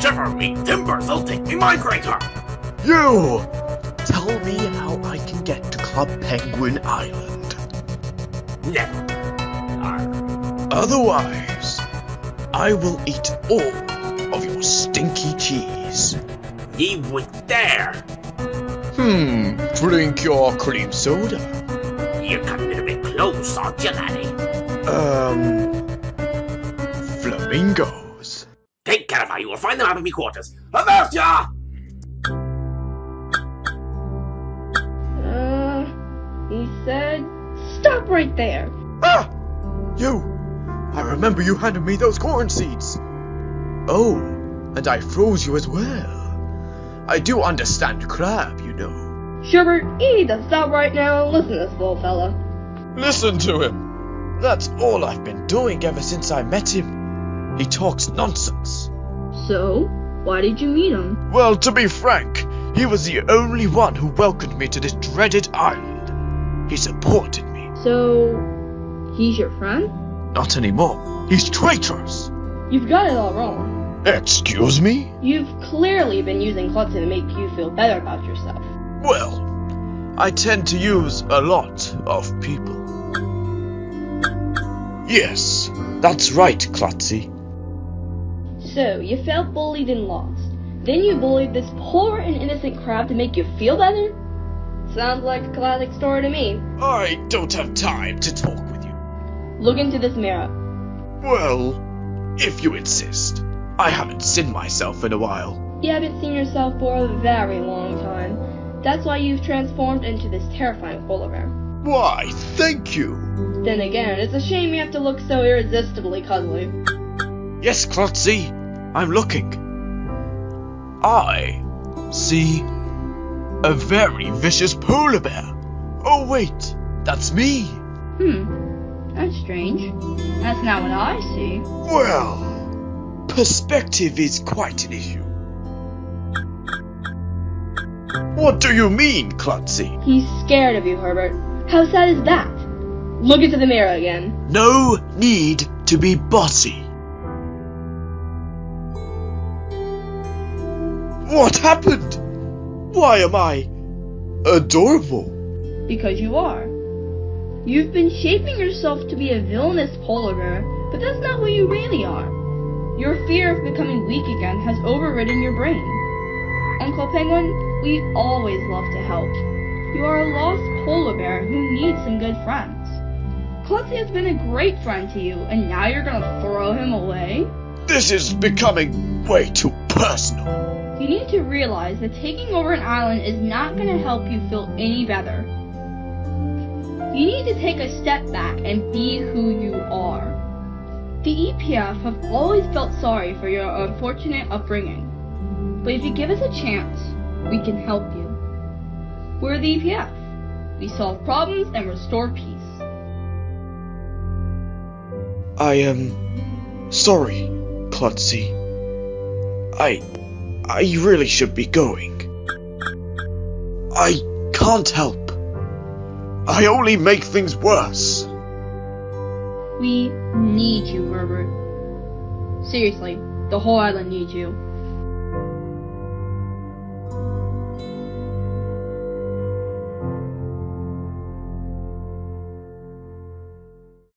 Shiver me timbers, I'll take me migrator! You! Tell me how I can get to Club Penguin Island. Never. Arr. Otherwise, I will eat all of your stinky cheese. Ye would dare! Hmm, drink your cream soda. You're it a bit close, aren't you, laddie? Um, flamingos. Take care of her, you will find them out of me quarters. Avert ya! Uh, he said, stop right there. Ah! You! I remember you handed me those corn seeds. Oh, and I froze you as well. I do understand crab, you know. Sherbert, you need to stop right now and listen to this little fella. Listen to him. That's all I've been doing ever since I met him. He talks nonsense. So, why did you meet him? Well, to be frank, he was the only one who welcomed me to this dreaded island. He supported me. So, he's your friend? Not anymore. He's traitorous. You've got it all wrong. Excuse me? You've clearly been using Klutzy to make you feel better about yourself. Well, I tend to use a lot of people. Yes, that's right, Klutzy. So, you felt bullied and lost. Then you bullied this poor and innocent crab to make you feel better? Sounds like a classic story to me. I don't have time to talk with you. Look into this mirror. Well, if you insist. I haven't seen myself in a while. You haven't seen yourself for a very long time. That's why you've transformed into this terrifying polar bear. Why, thank you. Then again, it's a shame you have to look so irresistibly cuddly. Yes, Klutzy, I'm looking. I see a very vicious polar bear. Oh, wait, that's me. Hmm, that's strange. That's not what I see. Well, perspective is quite an issue. What do you mean, Klutzy? He's scared of you, Herbert. How sad is that? Look into the mirror again. No need to be bossy. What happened? Why am I adorable? Because you are. You've been shaping yourself to be a villainous polar bear, but that's not who you really are. Your fear of becoming weak again has overridden your brain. Uncle Penguin, we always love to help. You are a lost polar bear who needs some good friends. Klutzy has been a great friend to you, and now you're gonna throw him away? This is becoming way too personal. You need to realize that taking over an island is not gonna help you feel any better. You need to take a step back and be who you are. The EPF have always felt sorry for your unfortunate upbringing. But if you give us a chance, we can help you. We're the EPF. We solve problems and restore peace. I am sorry, Klutzy. I. I really should be going. I can't help. I only make things worse. We need you, Herbert. Seriously, the whole island needs you.